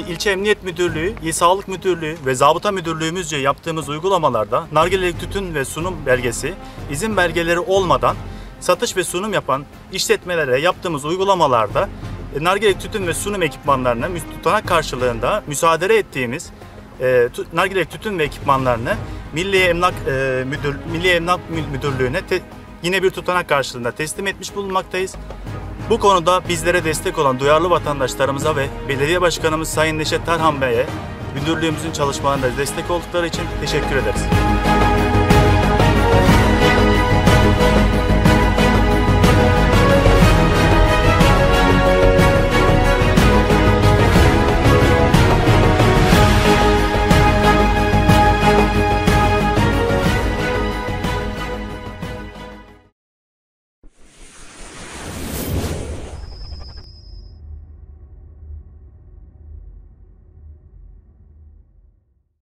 İlçe Emniyet Müdürlüğü, İl Sağlık Müdürlüğü ve Zabıta Müdürlüğümüzce yaptığımız uygulamalarda nargilelik tütün ve sunum belgesi izin belgeleri olmadan satış ve sunum yapan işletmelere yaptığımız uygulamalarda e, nargilelik tütün ve sunum ekipmanlarına tutanak karşılığında müsaade ettiğimiz e, nargilelik tütün ve ekipmanlarını Milli Emlak e, Müdür Milli Emlak Mü- Müdürlüğü'ne te- yine bir tutanak karşılığında teslim etmiş bulunmaktayız. Bu konuda bizlere destek olan duyarlı vatandaşlarımıza ve Belediye Başkanımız Sayın Neşet Tarhan Bey'e müdürlüğümüzün çalışmalarında destek oldukları için teşekkür ederiz.